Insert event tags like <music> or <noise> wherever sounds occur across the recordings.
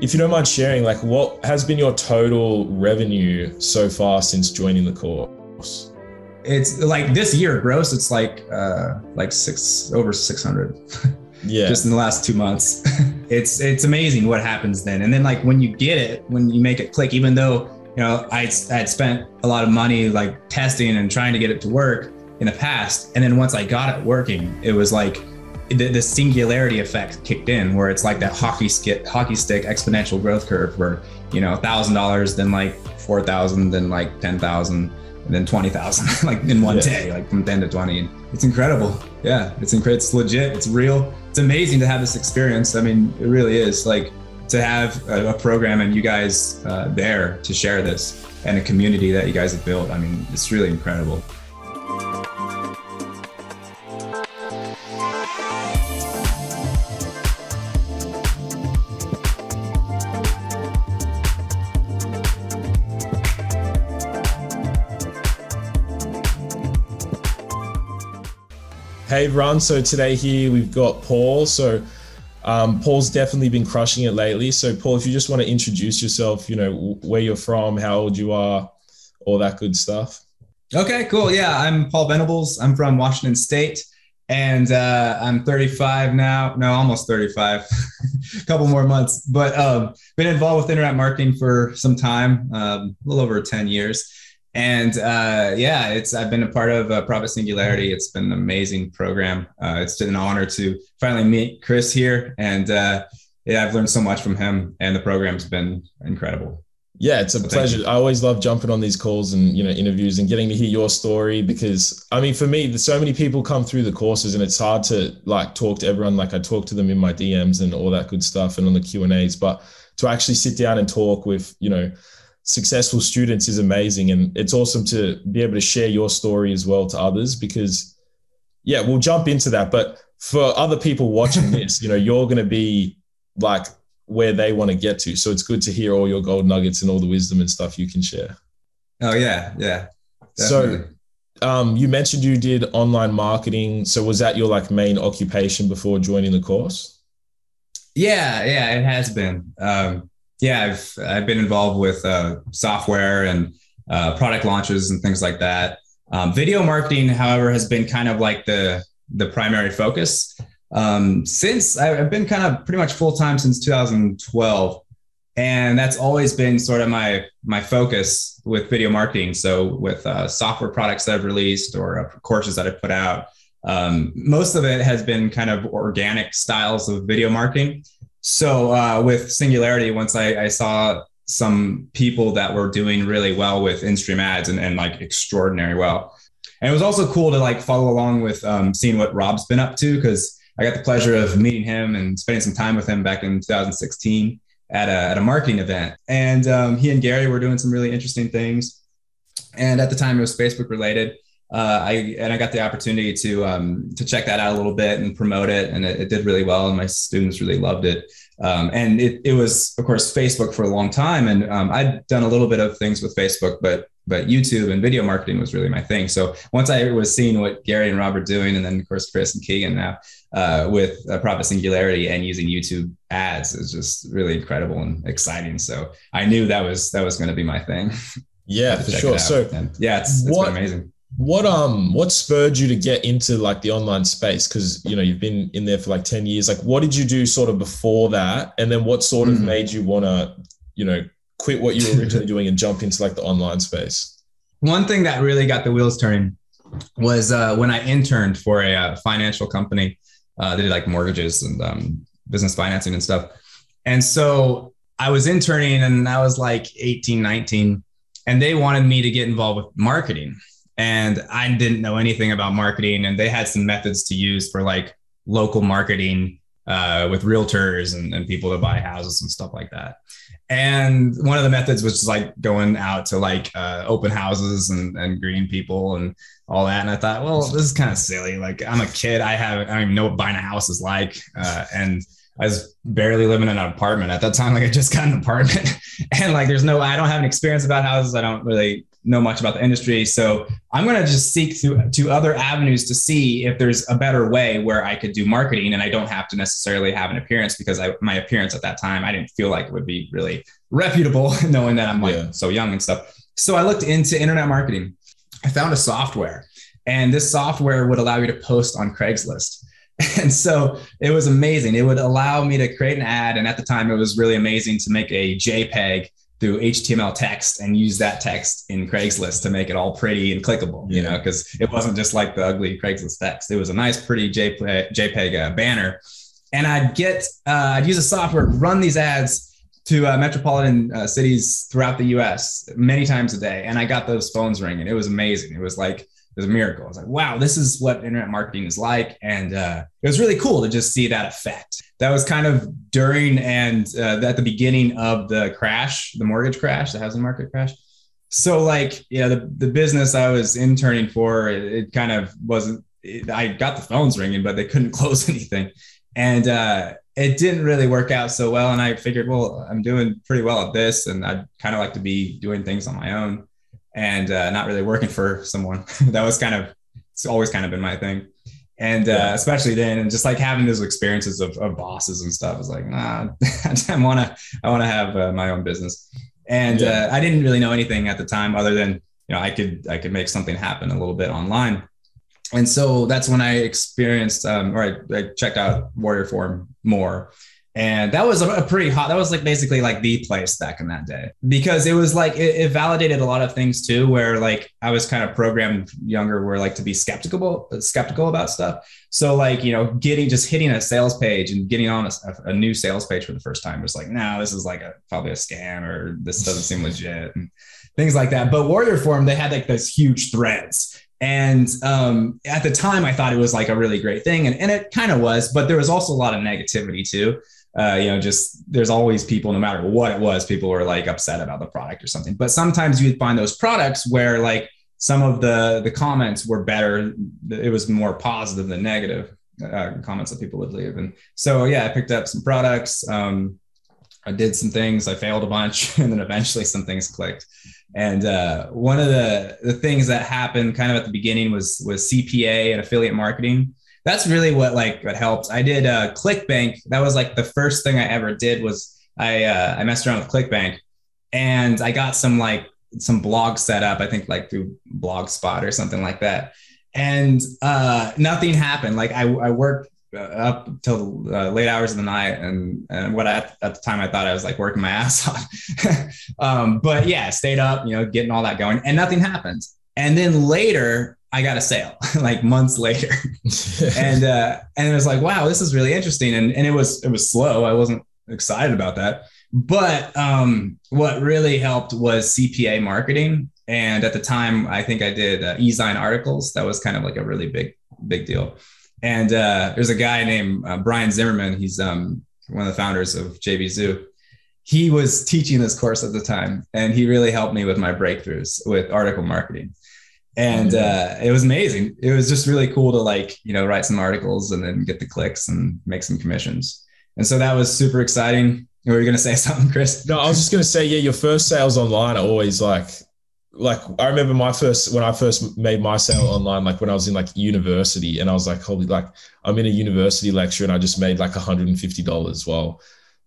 if you don't mind sharing, like what has been your total revenue so far since joining the course? It's like this year gross, it's like uh like six over 600. <laughs> Yeah. just in the last two months. <laughs> it's it's amazing what happens then. And then like when you get it, when you make it click, even though you know I I had spent a lot of money like testing and trying to get it to work in the past, and then once I got it working, it was like the, the singularity effect kicked in, where it's like that hockey stick hockey stick exponential growth curve, where you know thousand dollars, then like four thousand, then like ten thousand and then 20,000 <laughs> like in one yeah. day, like from 10 to 20. It's incredible. Yeah, it's incredible. It's legit. It's real. It's amazing to have this experience. I mean, it really is like to have a, a program and you guys uh, there to share this and a community that you guys have built. I mean, it's really incredible. Hey everyone, so today here we've got Paul. So um, Paul's definitely been crushing it lately. So Paul, if you just want to introduce yourself, you know where you're from, how old you are, all that good stuff. Okay, cool. Yeah, I'm Paul Venables. I'm from Washington State, and uh, I'm 35 now. No, almost 35. a <laughs> couple more months, but um, been involved with internet marketing for some time, um, a little over 10 years and uh, yeah, it's I've been a part of uh, Profit Singularity. It's been an amazing program. Uh, it's been an honor to finally meet Chris here, and uh, yeah, I've learned so much from him, and the program's been incredible. Yeah, it's a so pleasure. I always love jumping on these calls and you know interviews and getting to hear your story because I mean, for me, so many people come through the courses, and it's hard to like talk to everyone. Like I talk to them in my DMs and all that good stuff, and on the Q and A's, but to actually sit down and talk with you know successful students is amazing. And it's awesome to be able to share your story as well to others because yeah we'll jump into that. But for other people watching <laughs> this you know you're going to be like where they want to get to. So it's good to hear all your gold nuggets and all the wisdom and stuff you can share. Oh yeah. Yeah. Definitely. so um, you mentioned you did online marketing. So was that your like main occupation before joining the course? Yeah. Yeah. It has been. Um, yeah, I've I've been involved with uh, software and uh, product launches and things like that. Um, video marketing, however, has been kind of like the the primary focus um, since I've been kind of pretty much full time since 2012, and that's always been sort of my my focus with video marketing. So with uh, software products that I've released or uh, courses that I put out, um, most of it has been kind of organic styles of video marketing. So uh, with Singularity, once I, I, saw some people that were doing really well with in-stream ads and, and like extraordinary well. And it was also cool to like follow along with um, seeing what Rob's been up to because I got the pleasure of meeting him and spending some time with him back in 2016 at a, at a marketing event. And um, he and Gary were doing some really interesting things. And at the time, it was Facebook related uh, I and I got the opportunity to um, to check that out a little bit and promote it, and it, it did really well, and my students really loved it. Um, and it, it was, of course, Facebook for a long time, and um, I'd done a little bit of things with Facebook, but but YouTube and video marketing was really my thing. So once I was seeing what Gary and Robert doing, and then of course Chris and Keegan now uh, with uh, Profit Singularity and using YouTube ads is just really incredible and exciting. So I knew that was that was going to be my thing. Yeah, <laughs> for sure. So and yeah, it's, it's what, been amazing what um what spurred you to get into like the online space? Because you know you've been in there for like 10 years. Like what did you do sort of before that? And then what sort of mm-hmm. made you want to you know quit what you were originally doing and jump into like the online space? One thing that really got the wheels turning was uh, when i interned for a uh, financial company uh, they did like mortgages and um, business financing and stuff. And so i was interning and i was like 18 19 and they wanted me to get involved with marketing and I didn't know anything about marketing. And they had some methods to use for like local marketing uh, with realtors and, and people to buy houses and stuff like that. And one of the methods was just like going out to like uh, open houses and, and greeting people and all that. And I thought, well, this is kind of silly. Like I'm a kid. I have, I don't even know what buying a house is like. Uh, and I was barely living in an apartment at that time. Like I just got an apartment <laughs> and like, there's no, I don't have an experience about houses. I don't really know much about the industry. So I'm going to just seek to, to other avenues to see if there's a better way where I could do marketing and I don't have to necessarily have an appearance because I, my appearance at that time, I didn't feel like it would be really reputable <laughs> knowing that I'm like yeah. so young and stuff. So I looked into internet marketing. I found a software and this software would allow you to post on Craigslist. <laughs> And so it was amazing. It would allow me to create an ad. And at the time, it was really amazing to make a JPEG through HTML text and use that text in Craigslist to make it all pretty and clickable, yeah. you know, because it wasn't just like the ugly Craigslist text. It was a nice, pretty JPEG, JPEG uh, banner. And I'd get, uh, I'd use a software, run these ads to uh, metropolitan uh, cities throughout the US many times a day. And I got those phones ringing. It was amazing. It was like, was a miracle. I was like, wow, this is what internet marketing is like. And uh, it was really cool to just see that effect. That was kind of during and uh, at the beginning of the crash, the mortgage crash, the housing market crash. So, like, yeah, the, the business I was interning for, it, it kind of wasn't, it, I got the phones ringing, but they couldn't <laughs> close anything. And uh, it didn't really work out so well. And I figured, well, I'm doing pretty well at this, and I'd kind of like to be doing things on my own and uh, not really working for someone. <laughs> that was kind of it's always kind of been my thing. And uh, especially then, and just like having those experiences of, of bosses and stuff, was like, nah, <laughs> I want to, I want to have uh, my own business. And yeah. Uh, I didn't really know anything at the time, other than you know, I could, I could make something happen a little bit online. And so that's when I experienced, um, or I, I checked out Warrior Forum more and that was a, pretty hot that was like basically like the place back in that day. Because it was like it, it, validated a lot of things too where like i was kind of programmed younger where like to be skeptical skeptical about stuff. So like you know getting just hitting a sales page and getting on a, a new sales page for the first time was like no nah, this is like a probably a scam or this doesn't seem legit and things like that. But warrior forum they had like those huge threads. And um, at the time, I thought it was like a really great thing, and, and it kind of was, but there was also a lot of negativity too uh, you know, just there's always people, no matter what it was, people were like upset about the product or something. But sometimes you'd find those products where like some of the the comments were better. It was more positive than negative uh, comments that people would leave. And so yeah, I picked up some products. Um, I did some things. I failed a bunch, <laughs> and then eventually some things clicked. And uh, one of the the things that happened kind of at the beginning was was CPA and affiliate marketing that's really what like what helped. I did uh, ClickBank. That was like the first thing I ever did was I uh, I messed around with ClickBank, and I got some like some blog set up. I think like through Blogspot or something like that, and uh, nothing happened. Like I I worked uh, up till uh, late hours of the night and and what I, at the time I thought I was like working my <laughs> ass off. um, but yeah, stayed up, you know, getting all that going, and nothing happened. And then later, I got a sale <laughs> like months later. <laughs> and uh, and it was like, wow, this is really interesting. And and it was it was slow. I wasn't excited about that. But um, what really helped was CPA marketing. And at the time, I think I did uh, EzineArticles. That was kind of like a really big, big deal. And uh, there's a guy named uh, Brian Zimmerman. He's um, one of the founders of JVZoo. He was teaching this course at the time, and he really helped me with my breakthroughs with article marketing and uh, it was amazing. It was just really cool to like you know write some articles and then get the clicks and make some commissions. And so that was super exciting. Were you going to say <laughs> something, Chris? No, I was just going to say, yeah, your first sales online are always like, like I remember my first when I first made my sale online, like when I was in like university, and I was like, holy, like I'm in a university lecture and I just made like $150. Well,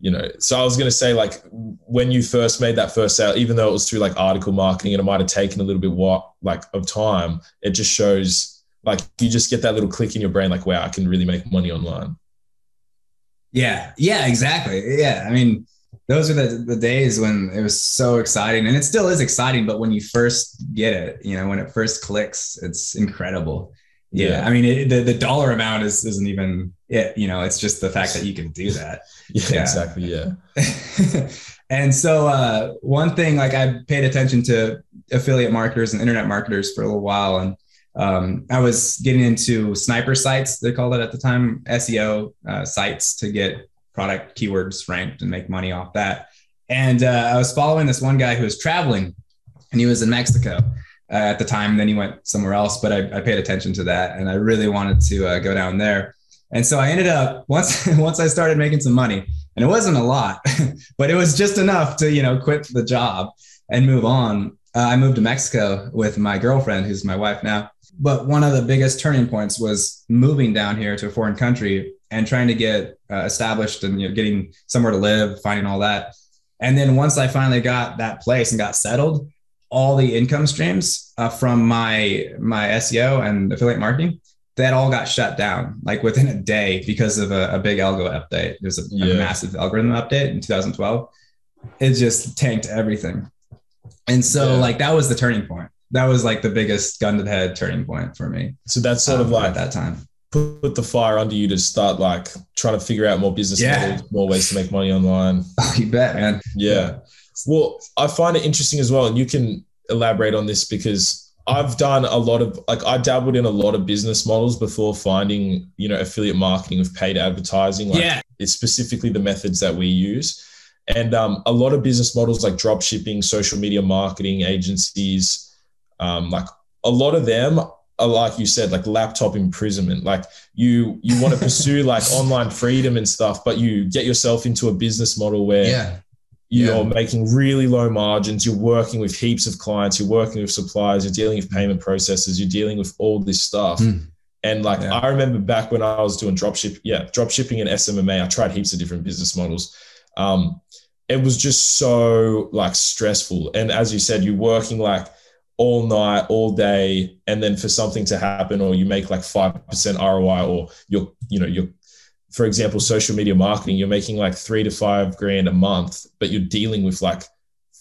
you know so i was going to say like when you first made that first sale even though it was through like article marketing and it might have taken a little bit what like of time it just shows like you just get that little click in your brain like wow i can really make money online. Yeah. Yeah exactly. Yeah. I mean those are the, the days when it was so exciting and it still is exciting but when you first get it you know when it first clicks it's incredible yeah, yeah. i mean it, the, the dollar amount is isn't even it you know it's just the fact that you can do that <laughs> yeah, yeah. exactly. Yeah. <laughs> and so uh, one thing, like I paid attention to affiliate marketers and internet marketers for a little while, and um, I was getting into sniper sites. They called it at the time SEO uh, sites to get product keywords ranked and make money off that. And uh, I was following this one guy who was traveling, and he was in Mexico. Uh, at the time. Then he went somewhere else, but I, I, paid attention to that, and I really wanted to uh, go down there. And so I ended up <laughs> once once I started making some money, and it wasn't a lot, <laughs> but it was just enough to you know quit the job and move on. uh, I moved to Mexico with my girlfriend, who's my wife now. But one of the biggest turning points was moving down here to a foreign country and trying to get uh, established and you know, getting somewhere to live, finding all that. And then once I finally got that place and got settled, all the income streams uh, from my my SEO and affiliate marketing that all got shut down like within a day because of a, a big algo update. There's a, yeah. a massive algorithm update in 2012. It just tanked everything. And so yeah. like that was the turning point. That was like the biggest gun to the head turning point for me. So that's sort um, of like at that time put the fire under you to start like trying to figure out more business yeah. models, more ways to make money online. <laughs> Oh, you bet, man. Yeah. Well, I find it interesting as well, and you can elaborate on this because I've done a lot of like I dabbled in a lot of business models before finding you know affiliate marketing with paid advertising. Like yeah, it's specifically the methods that we use, and um, a lot of business models like drop shipping, social media marketing agencies, um, like a lot of them are like you said, like laptop imprisonment. Like you you want to <laughs> pursue like online freedom and stuff, but you get yourself into a business model where yeah. You're yeah. making really low margins. You're working with heaps of clients. You're working with suppliers. You're dealing with payment processes. You're dealing with all this stuff. Mm. And like yeah. I remember back when I was doing dropship, yeah, drop shipping and SMMA, I tried heaps of different business models. Um, it was just so like stressful. And as you said, you're working like all night, all day, and then for something to happen, or you make like five percent ROI, or you're, you know, you're, for example, social media marketing, you're making like three to five grand a month, but you're dealing with like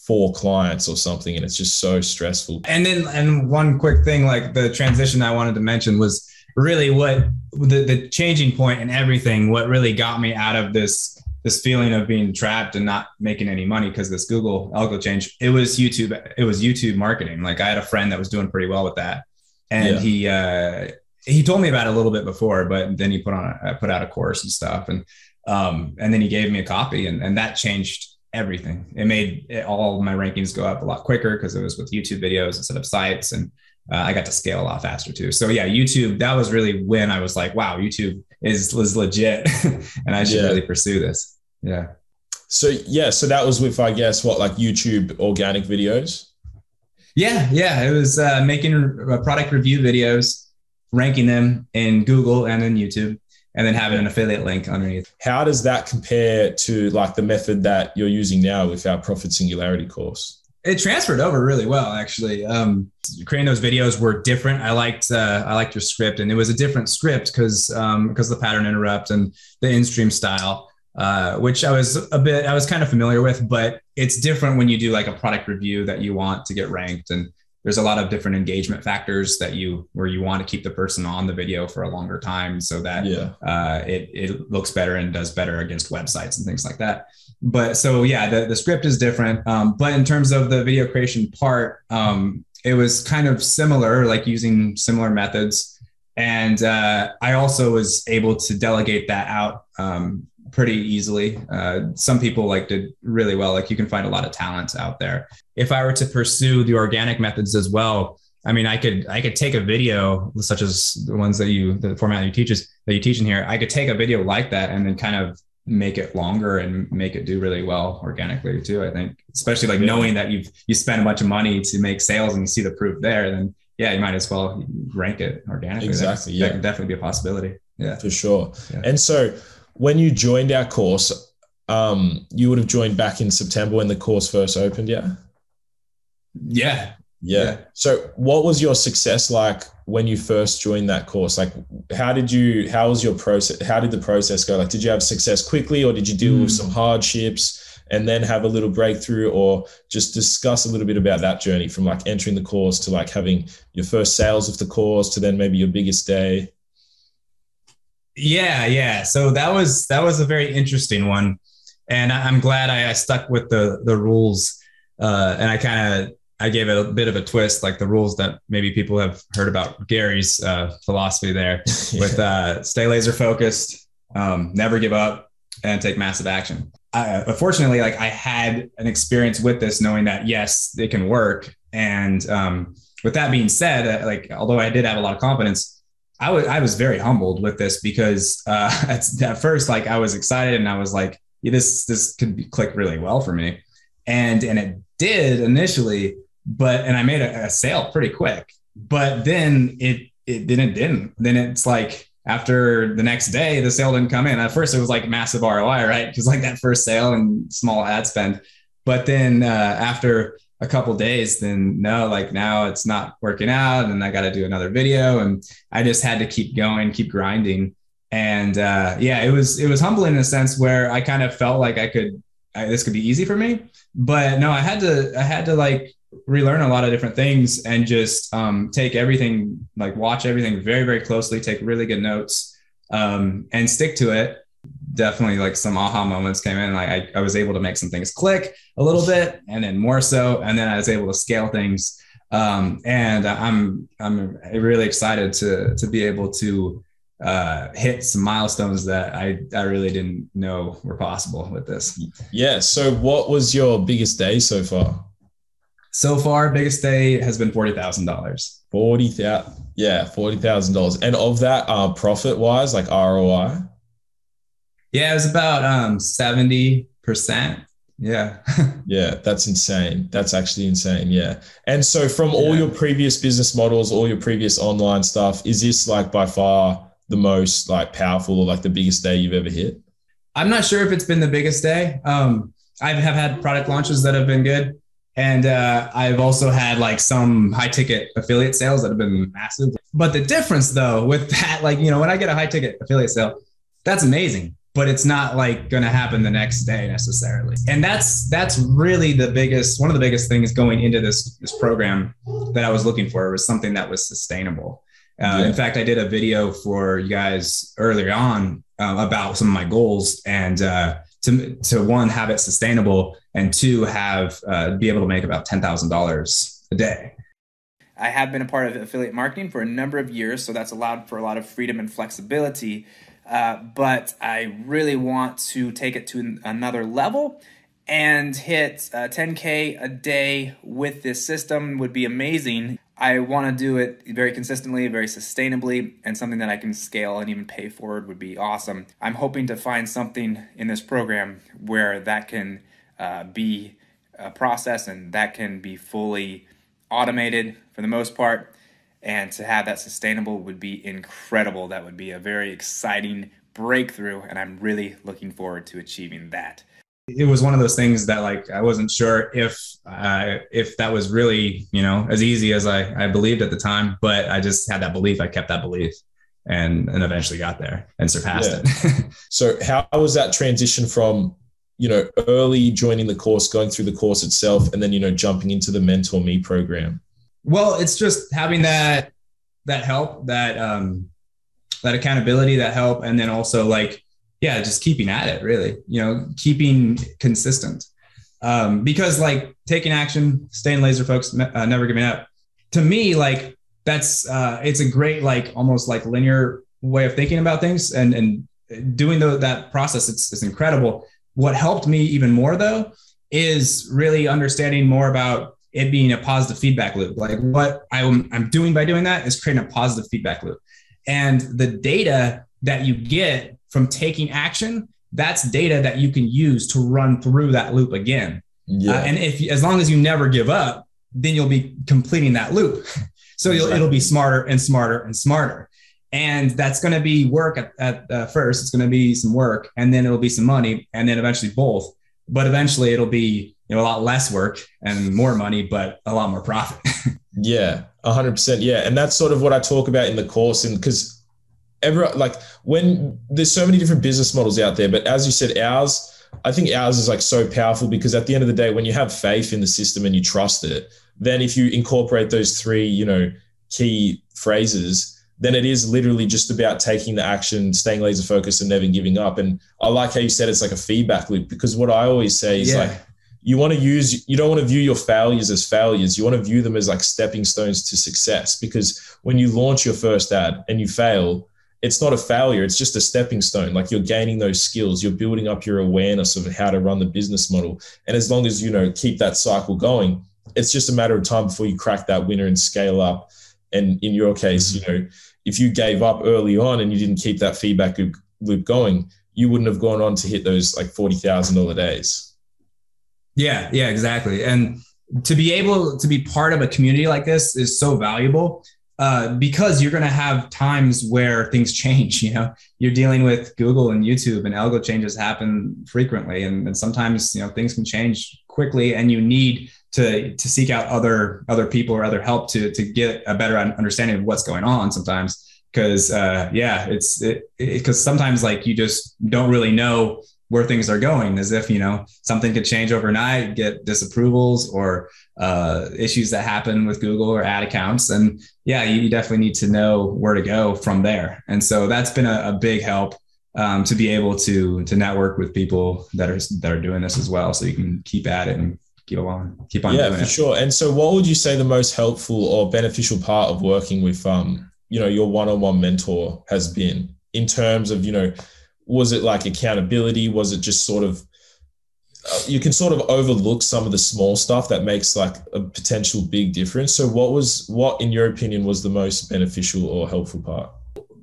four clients or something, and it's just so stressful. And then, and one quick thing, like the transition I wanted to mention was really what the the changing point and everything. What really got me out of this this feeling of being trapped and not making any money because this Google algo change. It was YouTube. It was YouTube marketing. Like I had a friend that was doing pretty well with that, and yeah. he uh, he told me about it a little bit before, but then he put on a, put out a course and stuff, and um, and then he gave me a copy, and and that changed everything. It made it, all my rankings go up a lot quicker because it was with YouTube videos instead of sites, and uh, I got to scale a lot faster too. So yeah, YouTube. That was really when I was like, wow, YouTube is is legit, <laughs> and I should yeah. really pursue this. Yeah. So yeah, so that was with I guess what like YouTube organic videos. Yeah, yeah, it was uh, making uh, product review videos, ranking them in Google and in YouTube, and then having an affiliate link underneath. How does that compare to like the method that you're using now with our Profit Singularity course? it transferred over really well actually um, creating those videos were different i liked uh, i liked your script and it was a different script because um, because the pattern interrupt and the in-stream style uh, which i was a bit i was kind of familiar with but it's different when you do like a product review that you want to get ranked and there's a lot of different engagement factors that you where you want to keep the person on the video for a longer time so that yeah. uh, it, it looks better and does better against websites and things like that. But so yeah the, the script is different. Um, but in terms of the video creation part um, it was kind of similar like using similar methods. And uh, i also was able to delegate that out um, pretty easily. Uh, some people like did really well. Like you can find a lot of talent out there. If I were to pursue the organic methods as well, I mean, I could I could take a video such as the ones that you the format you teaches that you teach in here. I could take a video like that and then kind of make it longer and make it do really well organically too. I think, especially like knowing that you've you spent a bunch of money to make sales and you see the proof there, then yeah, you might as well rank it organically. Exactly. That, yeah, that can definitely be a possibility. Yeah, for sure. Yeah. And so when you joined our course, um, you would have joined back in September when the course first opened, yeah? Yeah. Yeah. yeah. So what was your success like when you first joined that course? Like how did you how was your process how did the process go? Like did you have success quickly or did you deal mm. with some hardships and then have a little breakthrough or just discuss a little bit about that journey from like entering the course to like having your first sales of the course to then maybe your biggest day? Yeah, yeah. So that was that was a very interesting one, and I'm glad I, I stuck with the the rules, uh, and I kind of I gave it a bit of a twist, like the rules that maybe people have heard about Gary's uh, philosophy there, <laughs> yeah. with uh, stay laser focused, um, never give up, and take massive action. I, unfortunately, like I had an experience with this, knowing that yes, it can work, and um, with that being said, uh, like although I did have a lot of confidence I was I was very humbled with this because uh, <laughs> at, at first, like I was excited and I was like, yeah, this this could be, click really well for me, and and it did initially. but and I made a, a sale pretty quick. But then it it didn't didn't. Then it's like after the next day, the sale didn't come in. At first, it was like massive ROI, right? Because like that first sale and small ad spend. But then uh, after a couple days, then no, like now it's not working out, and I got to do another video, and I just had to keep going, keep grinding, and uh, yeah, it was it was humbling in a sense where I kind of felt like I could I, this could be easy for me, but no, I had to I had to like relearn a lot of different things and just um, take everything like watch everything very very closely, take really good notes, um, and stick to it definitely like some aha moments came in. Like I, I was able to make some things click a little bit and then more so. And then I was able to scale things. Um, and I'm, I'm really excited to, to be able to uh, hit some milestones that I, I really didn't know were possible with this. Yeah. So what was your biggest day so far? So far, biggest day has been forty thousand dollars. Forty thousand, yeah, forty thousand dollars. And of that, uh, profit wise, like ROI, yeah, it was about um, 70%. Yeah. <laughs> yeah, that's insane. That's actually insane. Yeah. And so from yeah. all your previous business models, all your previous online stuff, is this like by far the most like powerful or like the biggest day you've ever hit? I'm not sure if it's been the biggest day. Um, I have had product launches that have been good. And uh, I've also had like some high ticket affiliate sales that have been massive. But the difference though with <laughs> that, like, you know, when I get a high ticket affiliate sale, that's amazing but it's not like going to happen the next day necessarily. And that's that's really the biggest one of the biggest things going into this this program that I was looking for was something that was sustainable. Uh, yeah. In fact, I did a video for you guys earlier on uh, about some of my goals and uh, to to one have it sustainable and two have uh, be able to make about ten thousand dollars a day. I have been a part of affiliate marketing for a number of years, so that's allowed for a lot of freedom and flexibility uh, but I really want to take it to another level and hit uh, 10K a day with this system would be amazing. I want to do it very consistently, very sustainably, and something that I can scale and even pay forward would be awesome. I'm hoping to find something in this program where that can uh, be a process and that can be fully automated for the most part and to have that sustainable would be incredible. That would be a very exciting breakthrough, and I'm really looking forward to achieving that. It was one of those things that like I wasn't sure if uh, if that was really you know as easy as I, I believed at the time, but I just had that belief. I kept that belief and and eventually got there and surpassed yeah. it. <laughs> so how was that transition from you know early joining the course, going through the course itself, and then you know jumping into the Mentor Me program? Well, it's just having that that help, that um, that accountability, that help, and then also like yeah, just keeping at it. Really, you know, keeping consistent. Um, because like taking action, staying laser focused, uh, never giving up. To me, like that's uh, it's a great like almost like linear way of thinking about things and and doing the, that process. It's it's incredible. What helped me even more though is really understanding more about it being a positive feedback loop. Like what I'm, I'm doing by doing that is creating a positive feedback loop. And the data that you get from taking action, that's data that you can use to run through that loop again. Yeah. Uh, and if as long as you never give up, then you'll be completing that loop. <laughs> so it'll be smarter and smarter and smarter. And that's going to be work at, at uh, first. It's going to be some work, and then it'll be some money, and then eventually both. But eventually, it'll be you know a lot less work and more money, but a lot more profit. <laughs> yeah, hundred percent. Yeah, and that's sort of what I talk about in the course, and because every like when there's so many different business models out there, but as you said, ours. I think ours is like so powerful because at the end of the day, when you have faith in the system and you trust it, then if you incorporate those three, you know, key phrases, then it is literally just about taking the action, staying laser focused and never giving up. And I like how you said it's like a feedback loop because what I always say is yeah. like you want to use you don't want to view your failures as failures. You want to view them as like stepping stones to success. Because when you launch your first ad and you fail it's not a failure it's just a stepping stone. Like you're gaining those skills you're building up your awareness of how to run the business model. And as long as you know keep that cycle going it's just a matter of time before you crack that winner and scale up. And in your case you know if you gave up early on and you didn't keep that feedback loop going you wouldn't have gone on to hit those like $40,000 days yeah, yeah, exactly. And to be able to be part of a community like this is so valuable uh, because you're going to have times where things <laughs> change. You know, you're dealing with Google and YouTube, and algo changes happen frequently, and, and sometimes you know things can change quickly, and you need to to seek out other other people or other help to to get a better understanding of what's going on. Sometimes, because uh, yeah, it's because it, sometimes like you just don't really know where things are going as if you know something could change overnight get disapprovals or uh, issues that happen with google or ad accounts. And yeah you definitely need to know where to go from there. And so that's been a, a big help um, to be able to to network with people that are that are doing this as well. So you can keep at it and keep on keep on yeah for it. sure. And so what would you say the most helpful or beneficial part of working with um you know your one-on-one mentor has been in terms of you know was it like accountability? Was it just sort of uh, you can sort of overlook some of the small stuff that makes like a potential big difference. So what was what in your opinion was the most beneficial or helpful part?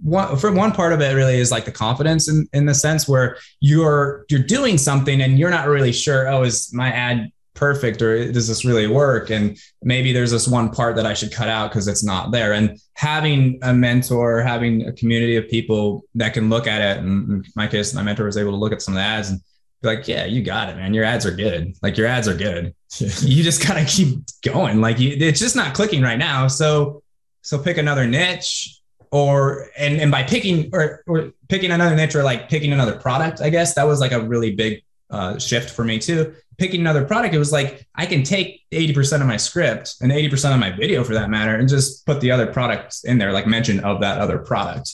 One, for one part of it really is like the confidence in, in the sense where you're you're doing something and you're not really sure oh is my ad perfect or does this really work? And maybe there's this one part that i should cut out because it's not there. And having a mentor having a community of people that can look at it and in my case my mentor was able to look at some of the ads and be like yeah you got it man. Your ads are good. Like your ads are good. <laughs> You just gotta keep going. Like you, it's just not clicking right now. So so pick another niche or and and by picking or, or picking another niche or like picking another product i guess that was like a really big uh, shift for me too picking another product, it was like I can take 80% of my script and 80% of my video for that matter and just put the other products in there, like mention of that other product,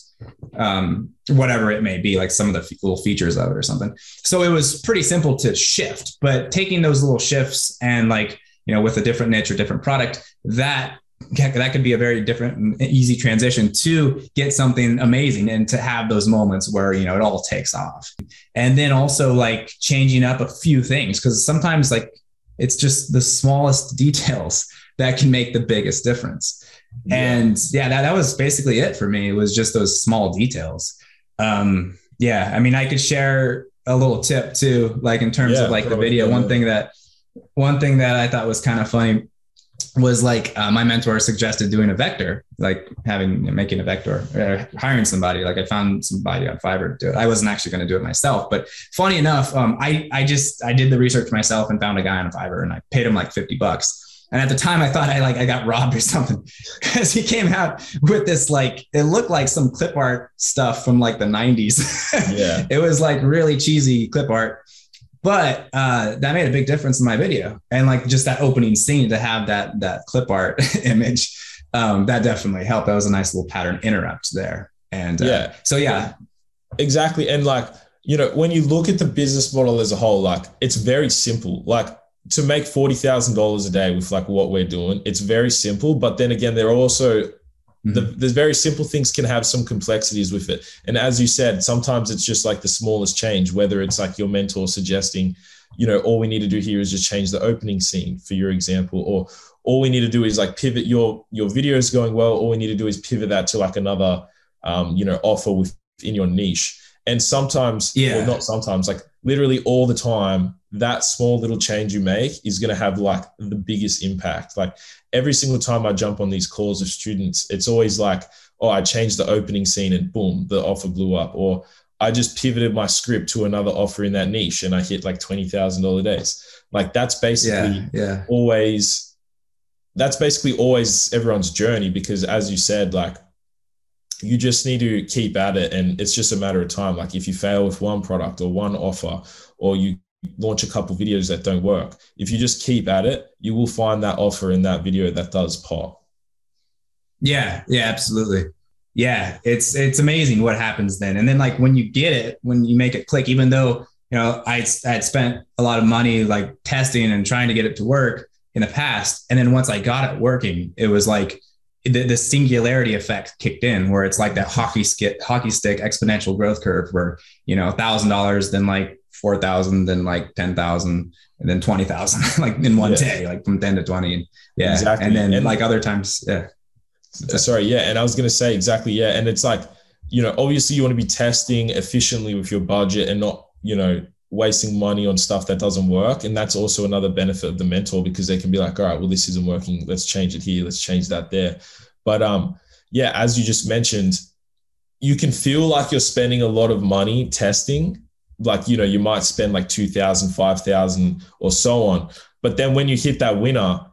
um, whatever it may be, like some of the f- little features of it or something. So it was pretty simple to shift, but taking those little shifts and like, you know, with a different niche or different product, that that could be a very different easy transition to get something amazing and to have those moments where you know it all takes off. And then also like changing up a few things because sometimes like it's just the smallest <laughs> details that can make the biggest difference. Yeah. and yeah that, that was basically it for me it was just those small details. Um yeah i mean i could share a little tip too like in terms yeah, of like the video. One thing that one thing that i thought was kind of funny was like uh, my mentor suggested doing a vector, like having making a vector, or hiring somebody. Like I found somebody on Fiverr to do it. I wasn't actually going to do it myself, but funny enough, um, I I just I did the research myself and found a guy on Fiverr, and I paid him like fifty bucks. And at the time, I thought I like I got robbed or something <laughs> because he came out with this like it looked like some clip art stuff from like the '90s. <laughs> Yeah, it was like really cheesy clip art but uh, that made a big difference in my video. And like just that opening scene to have that that clip art <laughs> image um, that definitely helped. That was a nice little pattern interrupt there. And uh, yeah. so yeah. Exactly. And like you know when you look at the business model as a whole like it's very simple. Like to make $40,000 a day with like what we're doing it's very simple. But then again there are also the, mm-hmm. the very simple things can have some complexities with it. And as you said, sometimes it's just like the smallest change, whether it's like your mentor suggesting, you know, all we need to do here is just change the opening scene for your example, or all we need to do is like pivot your your video is going well. All we need to do is pivot that to like another, um, you know, offer within your niche. And sometimes, yeah, well, not sometimes, like literally all the time, that small little change you make is going to have like the biggest impact. Like every single time I jump on these calls of students, it's always like, oh, I changed the opening scene and boom, the offer blew up. Or I just pivoted my script to another offer in that niche and I hit like $20,000 days. Like that's basically yeah, yeah. always, that's basically always everyone's journey because as you said, like you just need to keep at it and it's just a matter of time. Like if you fail with one product or one offer or you launch a couple videos that don't work. If you just keep at it, you will find that offer in that video that does pop. Yeah, yeah, absolutely. Yeah, it's it's amazing what happens then. And then like when you get it, when you make it click, even though you know I I had spent a lot of money like testing and trying to get it to work in the past, and then once I got it working, it was like the, the singularity effect kicked in, where it's like that hockey stick hockey stick exponential growth curve, where you know a thousand dollars, then like 4,000, then like 10,000, and then 20,000, <laughs> like in one yeah. day, like from 10 to 20. Yeah. Exactly. And then and like other times, yeah. Sorry. Yeah. And I was going to say exactly. Yeah. And it's like, you know, obviously you want to be testing efficiently with your budget and not, you know, wasting money on stuff that doesn't work. And that's also another benefit of the mentor because they can be like, all right, well, this isn't working. Let's change it here. Let's change that there. But um, yeah, as you just mentioned, you can feel like you're spending a lot of money testing. Like, you know, you might spend like 2000, 5000 or so on. But then when you hit that winner,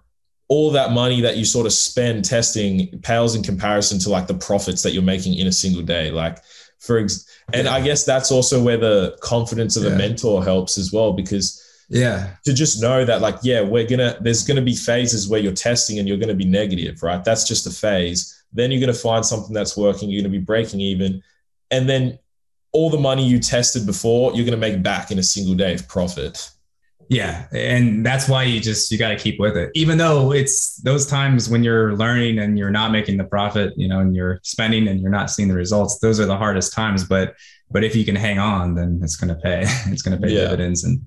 all that money that you sort of spend testing pales in comparison to like the profits that you're making in a single day. Like, for ex- and yeah. I guess that's also where the confidence of the yeah. mentor helps as well because yeah to just know that like yeah we're gonna there's gonna be phases where you're testing and you're gonna be negative right that's just a phase then you're gonna find something that's working you're gonna be breaking even and then all the money you tested before you're gonna make back in a single day of profit yeah and that's why you just you got to keep with it even though it's those times when you're learning and you're not making the profit you know and you're spending and you're not seeing the results those are the hardest times but but if you can hang on then it's going to pay <laughs> it's going to pay yeah. dividends and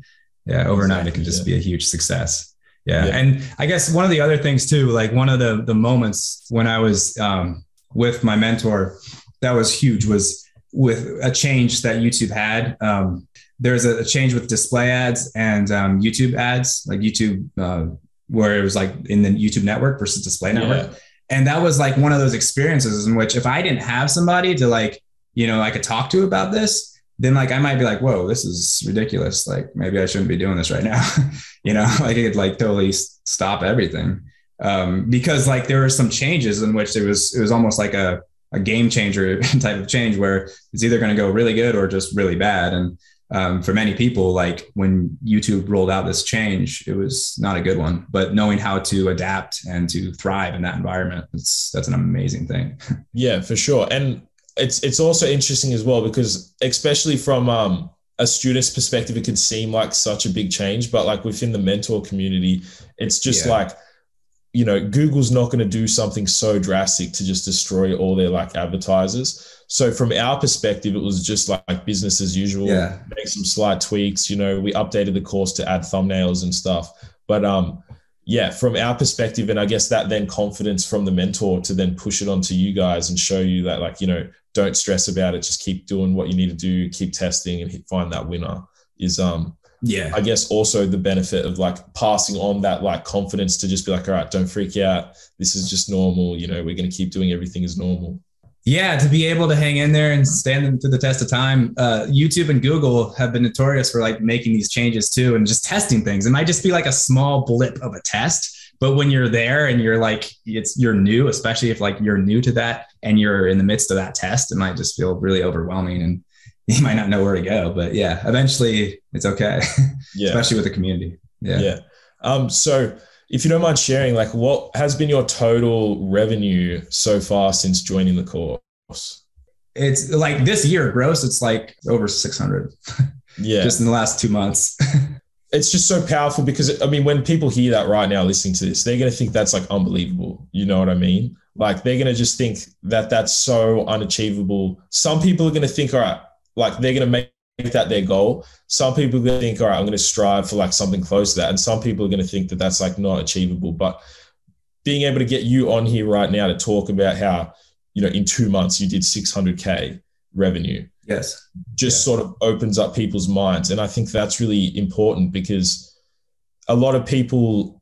yeah overnight exactly, it can just yeah. be a huge success yeah. yeah. and i guess one of the other things too like one of the the moments when i was um, with my mentor that was huge was with a change that youtube had um, there's a, change with display ads and um, YouTube ads, like YouTube, uh, where it was like in the YouTube network versus display network. Yeah. And that was like one of those experiences in which if I didn't have somebody to like, you know, I could talk to about this, then like I might be like, whoa, this is ridiculous. Like maybe I shouldn't be doing this right now. <laughs> you know, <laughs> like it like totally stop everything. Um, because like there were some changes in which it was it was almost like a, a game changer <laughs> type of change where it's either going to go really good or just really bad. And um, for many people, like when YouTube rolled out this change, it was not a good one. But knowing how to adapt and to thrive in that environment, it's that's an amazing thing. <laughs> Yeah, for sure. And it's it's also interesting as well because especially from um, a student's perspective, it could seem like such a big change, but like within the mentor community, it's just yeah. like you know, Google's not going to do something so drastic to just destroy all their like advertisers. So from our perspective, it was just like business as usual. Yeah. Make some slight tweaks. You know, we updated the course to add thumbnails and stuff. But um, yeah, from our perspective, and I guess that then confidence from the mentor to then push it onto you guys and show you that like, you know, don't stress about it. Just keep doing what you need to do, keep testing and find that winner is um yeah i guess also the benefit of like passing on that like confidence to just be like all right don't freak out this is just normal you know we're going to keep doing everything as normal yeah, to be able to hang in there and stand to the test of time. Uh, YouTube and Google have been notorious for like making these changes too and just testing things. It might just be like a small blip of a test, but when you're there and you're like it's you're new, especially if like you're new to that and you're in the midst of that test, it might just feel really overwhelming and <laughs> you might not know where to go. But yeah, eventually it's okay. <laughs> Yeah. especially with the community. Yeah. Yeah. Um, so if you don't mind sharing, like what has been your total revenue so far since joining the course? It's like this year gross, it's like over 600. <laughs> Yeah. just in the last two months. it's just so powerful because I mean, when people hear that right now, listening to this, they're going to think that's like unbelievable. You know what I mean? Like they're going to just think that that's so unachievable. Some people are going to think, all right, like they're going to make that their goal. Some people gonna think, all right, I'm going to strive for like something close to that. And some people are going to think that that's like not achievable. But being able to get you on here right now to talk about how, you know, in two months you did 600K revenue. Yes. Just yeah. sort of opens up people's minds. And I think that's really important because a lot of people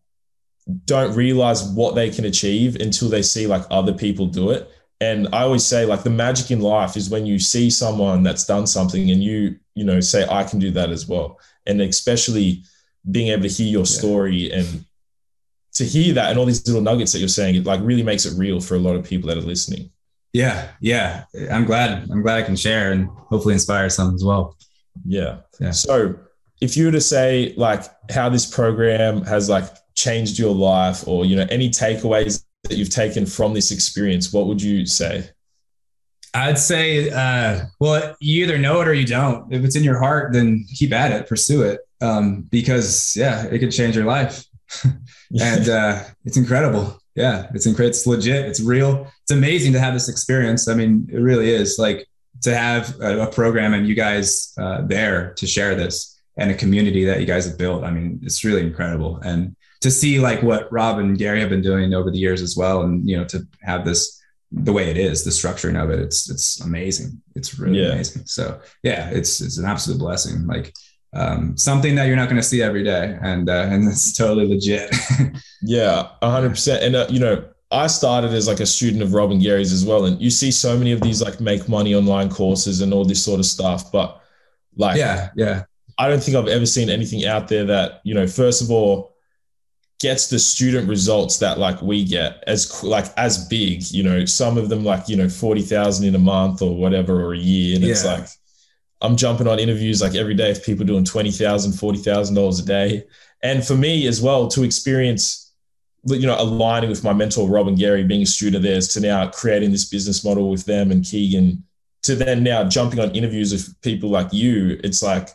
don't realize what they can achieve until they see like other people do it. And I always say, like, the magic in life is when you see someone that's done something and you, you know, say, I can do that as well. And especially being able to hear your story and to hear that and all these little nuggets that you're saying, it like really makes it real for a lot of people that are listening. Yeah. Yeah. I'm glad. I'm glad I can share and hopefully inspire some as well. Yeah. Yeah. So if you were to say like how this program has like changed your life or, you know, any takeaways that you've taken from this experience, what would you say? I'd say, uh, well, you either know it or you don't. If it's in your heart, then keep at it, pursue it, um, because yeah, it could change your life, <laughs> and uh, it's incredible. Yeah, it's incredible. It's legit. It's real. It's amazing to have this experience. I mean, it really is. Like to have a, a program and you guys uh, there to share this and a community that you guys have built. I mean, it's really incredible. And to see like what Rob and Gary have been doing over the years as well, and you know to have this the way it is, the structuring of it, it's it's amazing. It's really yeah. amazing. So yeah, it's it's an absolute blessing. Like um, something that you're not going to see every day, and uh, and <laughs> it's totally legit. <laughs> yeah, hundred percent. And uh, you know, I started as like a student of Rob and Gary's as well, and you see so many of these like make money online courses and all this sort of stuff, but like, yeah, yeah, I don't think I've ever seen anything out there that you know, first of all, gets the student results that like we get as like as big. You know, some of them like you know forty thousand in a month or whatever or a year, and yeah. it's like I'm jumping on interviews like every day of people doing $20,000, $40,000 a day. And for me as well to experience, you know, aligning with my mentor, Rob and Gary, being a student of theirs to now creating this business model with them and Keegan to then now jumping on interviews with people like you, it's like,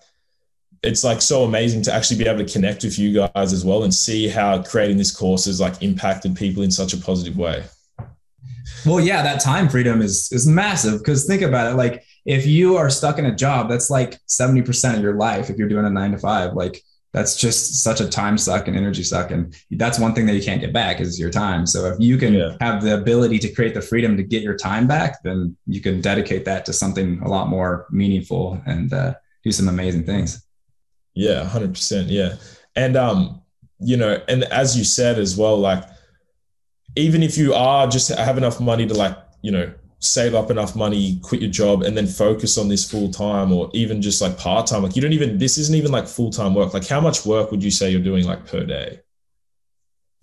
it's like so amazing to actually be able to connect with you guys as well and see how creating this course has like impacted people in such a positive way. Well, yeah, that time freedom is is massive because think about it. Like if you are stuck in a job, that's like 70% of your life if you're doing a nine to five. Like that's just such a time suck and energy suck. And that's one thing that you can't get back is your time. So if you can yeah. have the ability to create the freedom to get your time back, then you can dedicate that to something a lot more meaningful and uh, do some amazing things. Yeah, 100%. Yeah. And, um, you know, and as you said as well, like, even if you are just have enough money to like, you know, save up enough money, quit your job, and then focus on this full time or even just like part time. Like you don't even this isn't even like full time work. Like how much work would you say you're doing like per day? <laughs>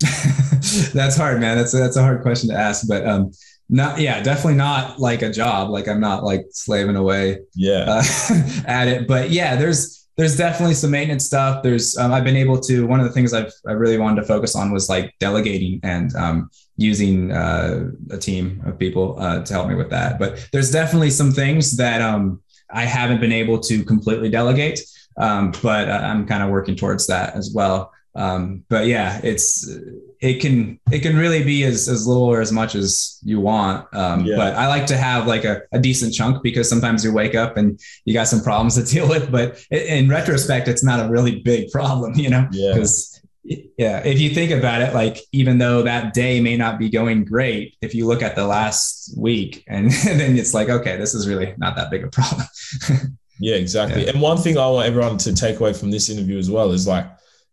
that's hard, man. That's a, that's a hard question to ask, but um, not yeah, definitely not like a job. Like I'm not like slaving away, yeah, uh, <laughs> at it. But yeah, there's there's definitely some maintenance stuff. There's um, I've been able to one of the things I've I really wanted to focus on was like delegating and um, using uh, a team of people uh, to help me with that. But there's definitely some things that um, I haven't been able to completely delegate, um, but uh, I'm kind of working towards that as well. Um, but yeah, it's it can it can really be as, as little or as much as you want. Um, yeah. But I like to have like a, a decent chunk because sometimes you wake up and you got some problems to <laughs> deal with. But in retrospect, it's not a really big problem, you know, because yeah if you think about it like even though that day may not be going great if you look at the last week and, <laughs> then it's like okay this is really not that big a problem <laughs> yeah exactly yeah. and one thing i want everyone to take away from this interview as well is like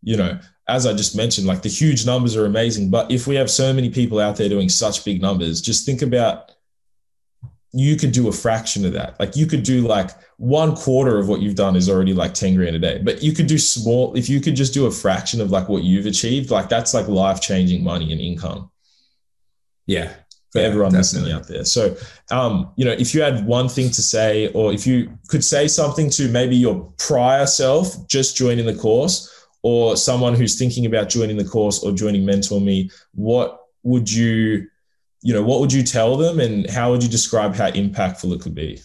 you know as i just mentioned like the huge numbers are amazing but if we have so many people out there doing such big numbers just think about you could do a fraction of that. Like you could do like one quarter of what you've done is already like 10 grand a day. But you could do small, if you could just do a fraction of like what you've achieved, like that's like life changing money and income. Yeah. For yeah, everyone definitely. listening out there. So, um, you know, if you had one thing to say, or if you could say something to maybe your prior self just joining the course, or someone who's thinking about joining the course or joining Mentor Me, what would you you know, what would you tell them and how would you describe how impactful it could be?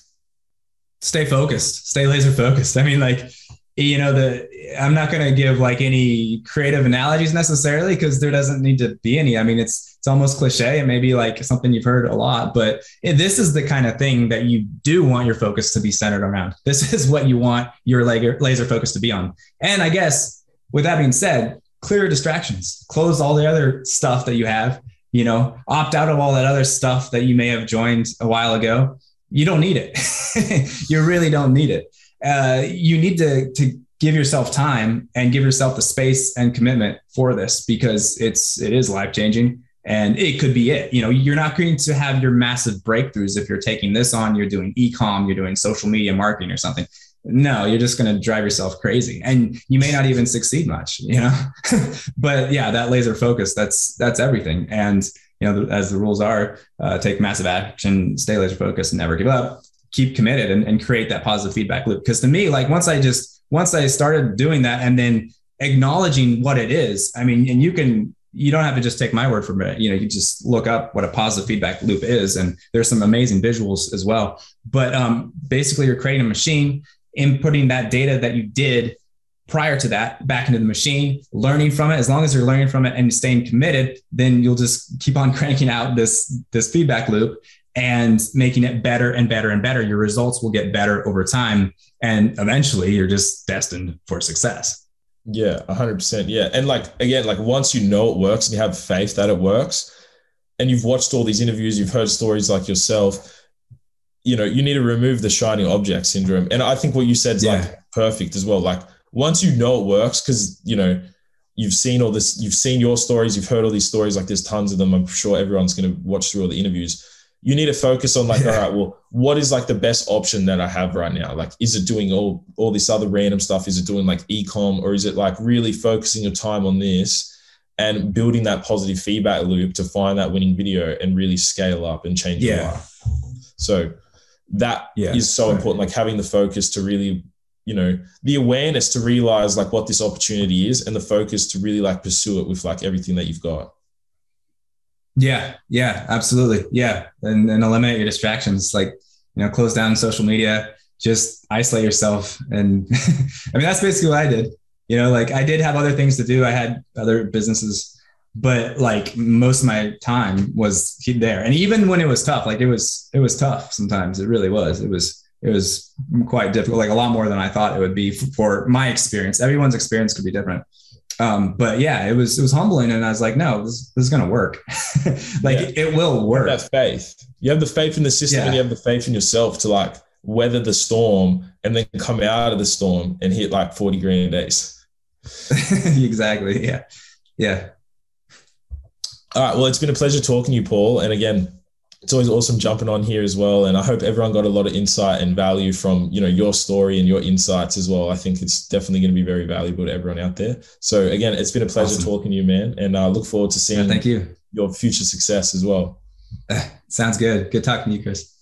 Stay focused, stay laser focused. I mean, like, you know, the I'm not to give like any creative analogies necessarily because there doesn't need to be any. I mean, it's it's almost cliche and maybe like something you've heard a lot, but this is the kind of thing that you do want your focus to be centered around. This <laughs> is what you want your laser focus to be on. And I guess with that being said, clear distractions, close all the other stuff that you have you know, opt out of all that other stuff that you may have joined a while ago. You don't need it. <laughs> you really don't need it. Uh, you need to, to give yourself time and give yourself the space and commitment for this because it's, it is life changing and it could be it. You know, you're not going to have your massive breakthroughs if you're taking this on, you're doing e-com, you're doing social media marketing or something no you're just going to drive yourself crazy and you may not even succeed much you know <laughs> but yeah that laser focus that's that's everything and you know as the rules are uh, take massive action stay laser focused and never give up keep committed and, and create that positive feedback loop because to me like once i just once i started doing that and then acknowledging what it is i mean and you can you don't have to just take my word for it. You know, you just look up what a positive feedback loop is, and there's some amazing visuals as well. But um, basically, you're creating a machine inputting that data that you did prior to that back into the machine, learning from it. As long as you're learning from it and staying committed, then you'll just keep on <laughs> cranking out this this feedback loop and making it better and better and better. Your results will get better over time, and eventually, you're just destined for success. Yeah, hundred percent. Yeah, and like again, like once you know it works and you have faith that it works, and you've watched all these interviews, you've heard stories like yourself you know, you need to remove the shiny object syndrome. And I think what you said is yeah. like perfect as well. Like once you know it works, because you know you've seen all this, you've seen your stories, you've heard all these stories, like there's tons of them. I'm sure everyone's going to watch through all the interviews. You need to focus on like, yeah. all right, well, what is like the best option that I have right now? Like, is it doing all all this other random stuff? Is it doing like ecom, or is it like really focusing your time on this and building that positive feedback loop to find that winning video and really scale up and change yeah. your life? So that yeah, is so right. important. Like having the focus to really you know the awareness to realize like what this opportunity is and the focus to really like pursue it with like everything that you've got yeah yeah absolutely yeah and, and eliminate your distractions like you know close down social media just isolate yourself and <laughs> i mean that's basically what i did you know like i did have other things to do i had other businesses but like most of my time was there and even when it was tough like it was it was tough sometimes it really was it was it was quite difficult, like a lot more than I thought it would be for my experience. Everyone's experience could be different. Um, but yeah, it was it was humbling, and I was like, no, this, this is gonna work. <laughs> like yeah. it will work. That faith. You have the faith in the system, yeah. and you have the faith in yourself to like weather the storm, and then come out of the storm and hit like forty grand days. <laughs> exactly. Yeah. Yeah. All right. Well, it's been a pleasure talking to you, Paul. And again, it's always awesome jumping on here as well. And i hope everyone got a lot of insight and value from you know your story and your insights as well. I think it's definitely going to be very valuable to everyone out there. So again it's been a pleasure awesome. talking to you man. And i uh, look forward to seeing yeah, thank you. your future success as well. Sounds good. Good talking to you chris